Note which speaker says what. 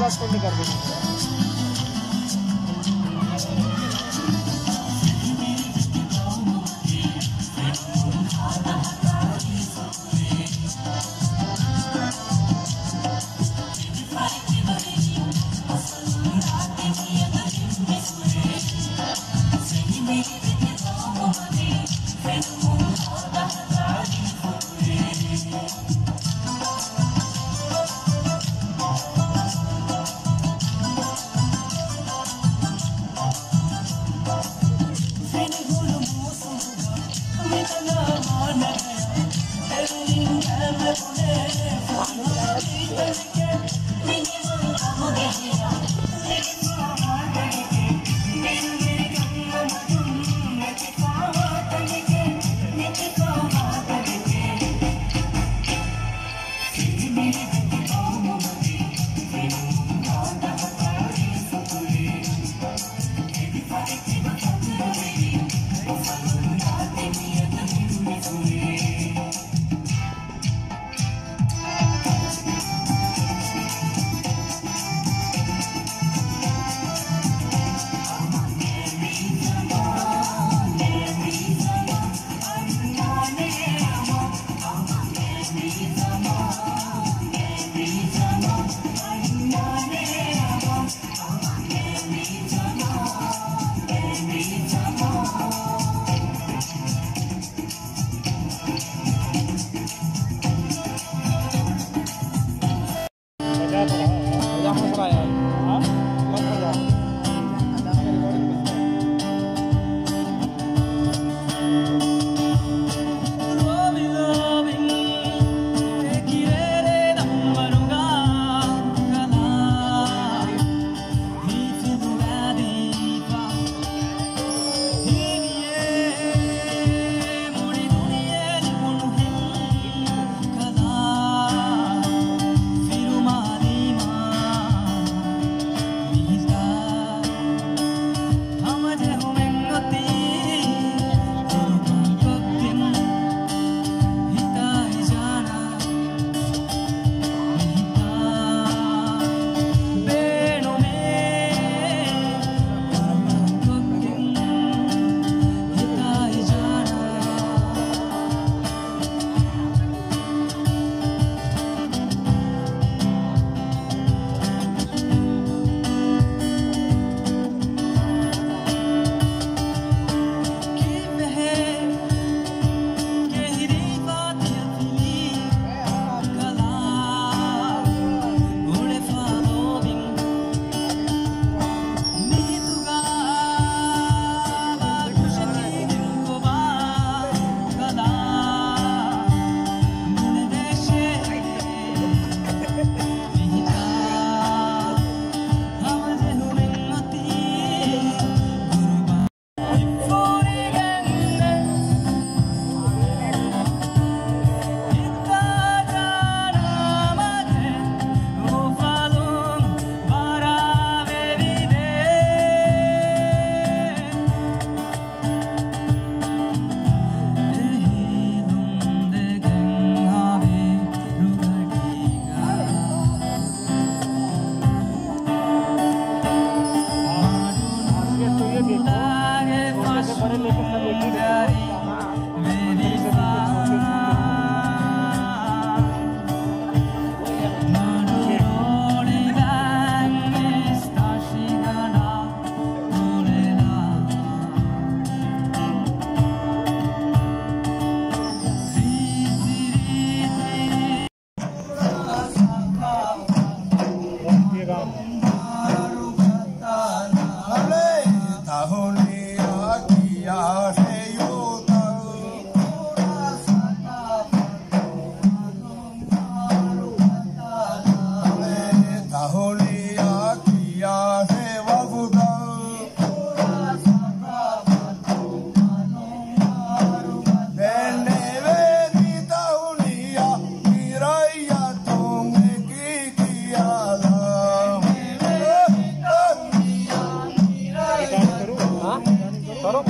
Speaker 1: बस फ़ोन कर देना।
Speaker 2: ধরো